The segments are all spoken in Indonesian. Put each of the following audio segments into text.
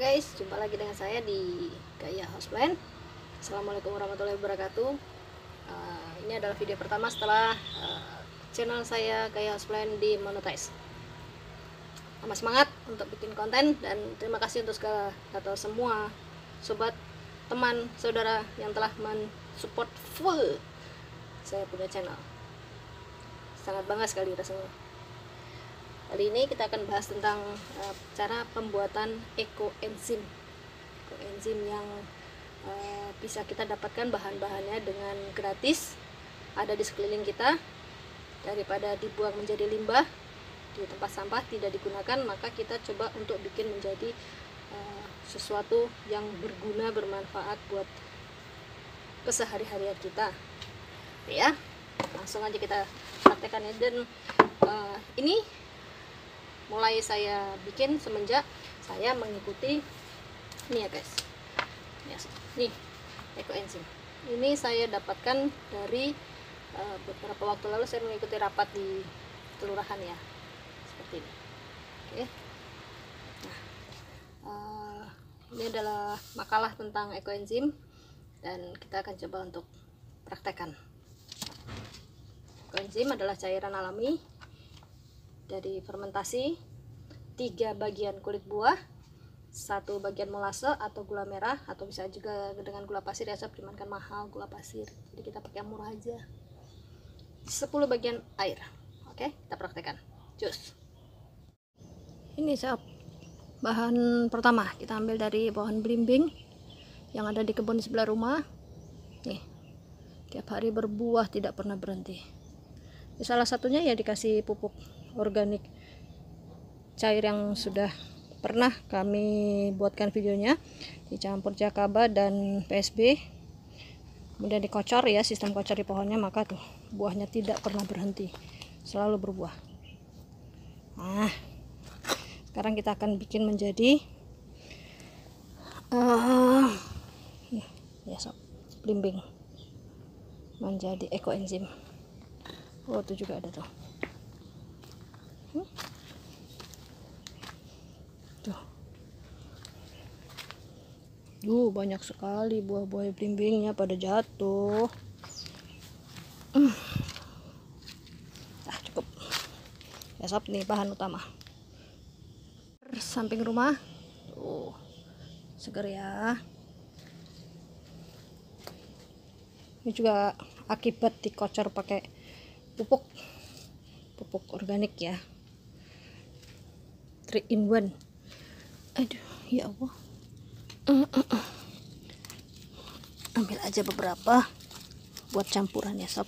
guys, jumpa lagi dengan saya di Gaya Houseplan Assalamualaikum warahmatullahi wabarakatuh. Uh, Ini adalah video pertama setelah uh, channel saya Gaya Houseplan di monetize Sama semangat untuk bikin konten dan terima kasih untuk segala atau semua sobat, teman, saudara yang telah mensupport full saya punya channel. Sangat bangga sekali rasanya Kali ini kita akan bahas tentang uh, cara pembuatan ekoenzim. Ekoenzim yang uh, bisa kita dapatkan bahan-bahannya dengan gratis, ada di sekeliling kita. Daripada dibuang menjadi limbah di tempat sampah tidak digunakan, maka kita coba untuk bikin menjadi uh, sesuatu yang berguna, bermanfaat buat kesehari-harian kita. Ya, langsung aja kita praktekkan ya. Dan uh, ini mulai saya bikin semenjak saya mengikuti ini ya guys. Ya, nih ekoenzim ini saya dapatkan dari uh, beberapa waktu lalu saya mengikuti rapat di kelurahan ya. Seperti ini. Oke. Nah uh, ini adalah makalah tentang ekoenzim dan kita akan coba untuk praktekkan. Ekoenzim adalah cairan alami dari fermentasi tiga bagian kulit buah satu bagian molase atau gula merah atau bisa juga dengan gula pasir ya sob cuman kan mahal gula pasir. Jadi kita pakai yang murah aja. 10 bagian air oke? Kita praktekkan. Jus. Ini sob bahan pertama. Kita ambil dari pohon belimbing yang ada di kebun sebelah rumah. Nih tiap hari berbuah tidak pernah berhenti. Salah satunya ya dikasih pupuk organik cair yang sudah pernah kami buatkan videonya dicampur jakaba dan PSB kemudian dikocor ya sistem kocor di pohonnya maka tuh buahnya tidak pernah berhenti selalu berbuah. Nah sekarang kita akan bikin menjadi uh, ya sob blimbing menjadi ekoenzim. Oh itu juga ada tuh Duh, banyak sekali buah-buah blimbingnya pada jatuh. Ah, cukup. Ya, sob nih bahan utama. Samping rumah. Tuh. Seger ya. Ini juga akibat dikocor pakai pupuk pupuk organik ya 3 in 1 aduh ya Allah. Uh, uh, uh. ambil aja beberapa buat campuran ya sob.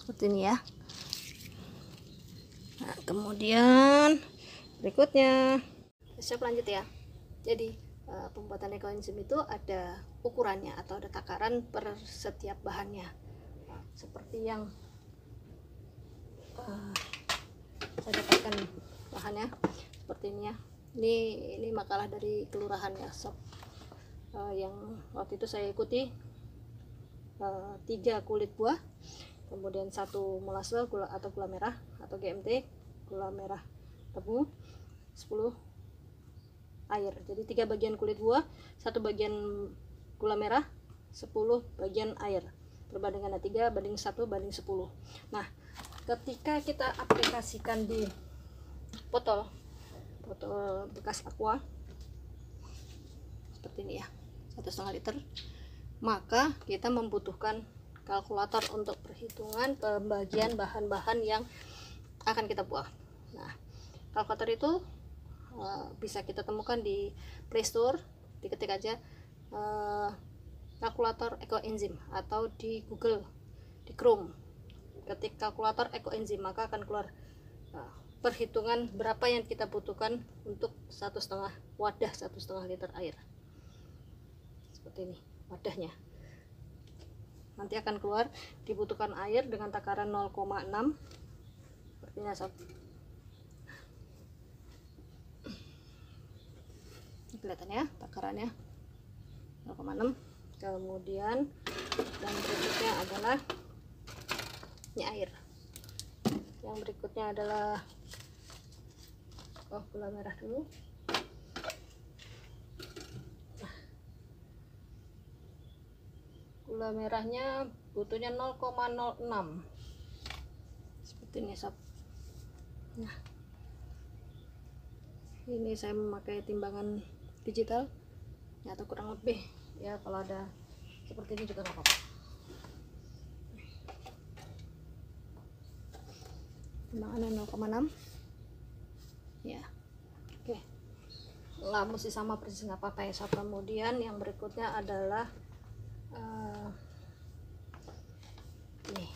Seperti ini ya. Nah kemudian berikutnya. Siap lanjut ya. Jadi uh, pembuatan ekoenzim itu ada ukurannya atau ada takaran per setiap bahannya. Nah, seperti yang uh, saya dapatkan bahannya seperti ini ya. Ini ini makalah dari kelurahan ya sob uh, yang waktu itu saya ikuti uh, tiga kulit buah kemudian satu molase gula atau gula merah atau GMT gula merah tepung 10 air. Jadi tiga bagian kulit buah satu bagian gula merah 10 bagian air. Perbandingannya 3 banding 1 banding 10 nah ketika kita aplikasikan di botol botol bekas aqua seperti ini ya satu setengah liter maka kita membutuhkan kalkulator untuk perhitungan pembagian bahan-bahan yang akan kita buang. Nah kalkulator itu uh, bisa kita temukan di playstore diketik aja uh, kalkulator ekoenzim atau di google di chrome ketik kalkulator ekoenzim maka akan keluar uh, perhitungan berapa yang kita butuhkan untuk satu setengah wadah satu setengah liter air. Seperti ini wadahnya. Nanti akan keluar dibutuhkan air dengan takaran 0,6 sepertinya kelihatan ya takarannya 0,6 kemudian yang berikutnya adalah ini air. Yang berikutnya adalah oh gula merah dulu. Gula merahnya butuhnya 0,06 seperti ini sob. Nah. Ini saya memakai timbangan digital. Atau kurang lebih. Ya kalau ada seperti ini juga nggak apa-apa timbangannya 0,6 ya. Oke. Nggak mesti sama persis nggak apa-apa ya. Sob kemudian yang berikutnya adalah uh, ini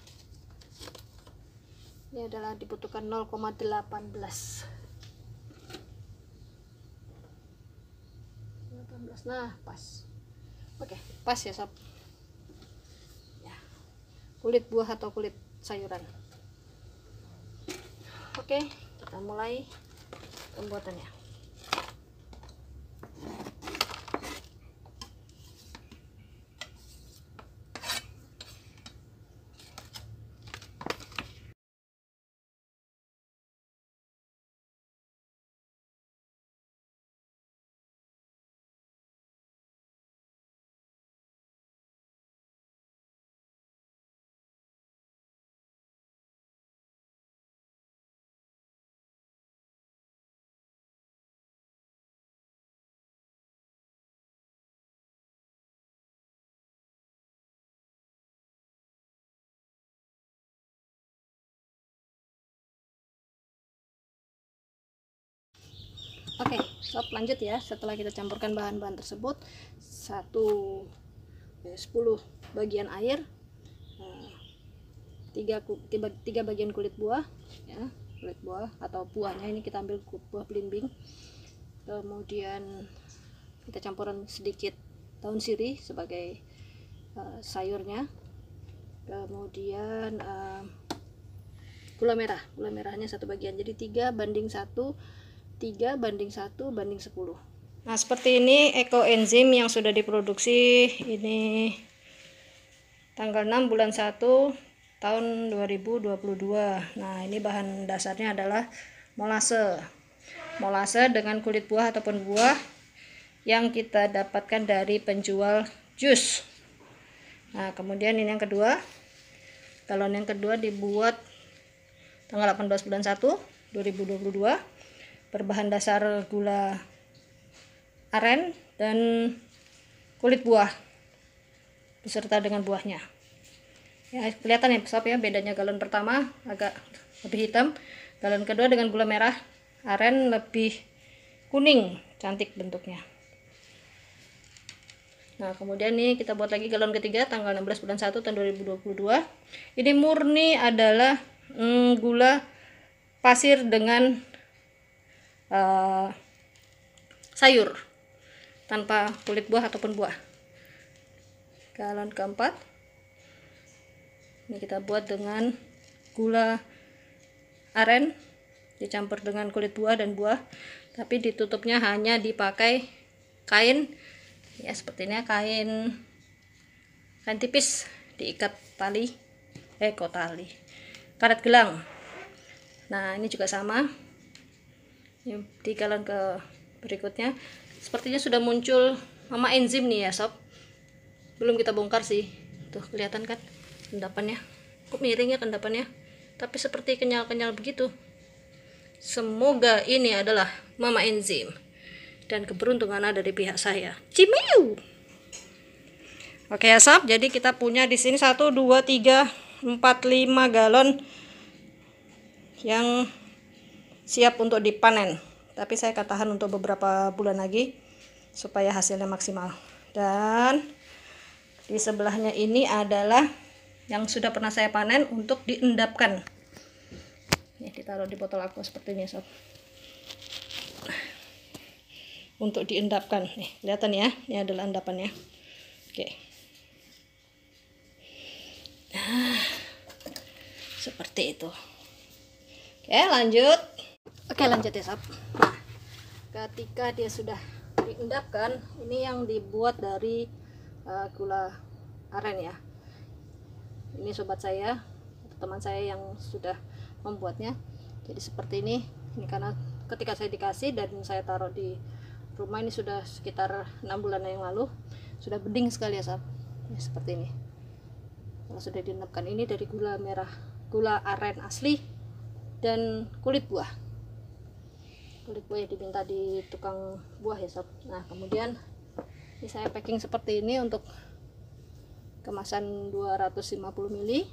ini adalah dibutuhkan 0,18 nah pas. Oke pas ya sob. Ya. Kulit buah atau kulit sayuran oke kita mulai pembuatannya Oke, okay, sob lanjut ya. Setelah kita campurkan bahan-bahan tersebut, satu eh, 10 bagian air, eh, tiga, tiga bagian kulit buah, ya kulit buah atau buahnya ini kita ambil buah belimbing. Kemudian kita campuran sedikit daun sirih sebagai uh, sayurnya. Kemudian uh, gula merah, gula merahnya satu bagian. Jadi tiga banding satu 3 banding 1 banding 10 nah seperti ini ekoenzim yang sudah diproduksi ini tanggal 6 bulan 1 tahun 2022 nah ini bahan dasarnya adalah molase. Molase dengan kulit buah ataupun buah yang kita dapatkan dari penjual jus. Nah kemudian ini yang kedua. Galon yang kedua dibuat tanggal 18 bulan 1 2022 berbahan dasar gula aren dan kulit buah beserta dengan buahnya ya kelihatan ya sob ya bedanya galon pertama agak lebih hitam galon kedua dengan gula merah aren lebih kuning cantik bentuknya Nah, kemudian nih kita buat lagi galon ketiga tanggal 16 bulan 1 tahun 2022. Ini murni adalah mm, gula pasir dengan uh, sayur tanpa kulit buah ataupun buah. Galon keempat. Ini kita buat dengan gula aren dicampur dengan kulit buah dan buah tapi ditutupnya hanya dipakai kain. Ya seperti ini kain kain tipis diikat tali eh kok tali karet gelang. Nah ini juga sama di kalian ke berikutnya. Sepertinya sudah muncul mama enzim nih ya sob. Belum kita bongkar sih. Tuh kelihatan kan endapannya? Kok miring ya endapannya? Tapi seperti kenyal-kenyal begitu. Semoga ini adalah mama enzim dan keberuntungan ada di pihak saya. Cimiu oke ya sob. Jadi kita punya di sini 1 2 3 4 5 galon yang siap untuk dipanen. Tapi saya akan tahan untuk beberapa bulan lagi supaya hasilnya maksimal. Dan di sebelahnya ini adalah yang sudah pernah saya panen untuk diendapkan. Ini ditaruh di botol aku seperti ini sob. Untuk diendapkan. Nih kelihatan ya? Ini adalah endapannya. Oke. Nah seperti itu. Oke lanjut Oke lanjut ya sob. Nah, ketika dia sudah diendapkan, ini yang dibuat dari uh, gula aren ya. Ini sobat saya, teman saya yang sudah membuatnya. Jadi seperti ini. Ini karena ketika saya dikasih dan saya taruh di rumah ini sudah sekitar enam bulan yang lalu sudah bening sekali ya sob ya, seperti ini kalau sudah diendapkan ini dari gula merah gula aren asli dan kulit buah kulit buah yang diminta di tukang buah ya sob. Nah kemudian ini saya packing seperti ini untuk kemasan 250 ml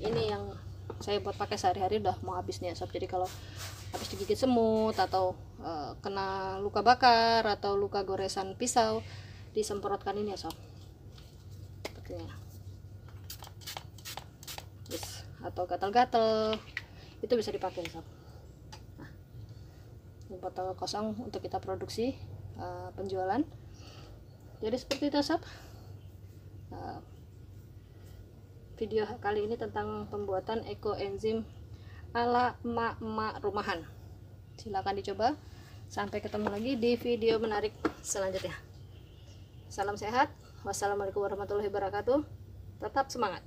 ini yang saya buat pakai sehari-hari udah mau habis nih ya sob. Jadi kalau habis digigit semut atau uh, kena luka bakar atau luka goresan pisau disemprotkan ini ya sob. Sepertinya. Yes. atau gatal-gatal itu bisa dipakai sob. Nah, botol kosong untuk kita produksi uh, penjualan. Jadi seperti itu sob. Uh, video kali ini tentang pembuatan ekoenzim ala emak-emak rumahan. Silahkan dicoba. Sampai ketemu lagi di video menarik selanjutnya. Salam sehat. Wassalamualaikum warahmatullahi wabarakatuh. Tetap semangat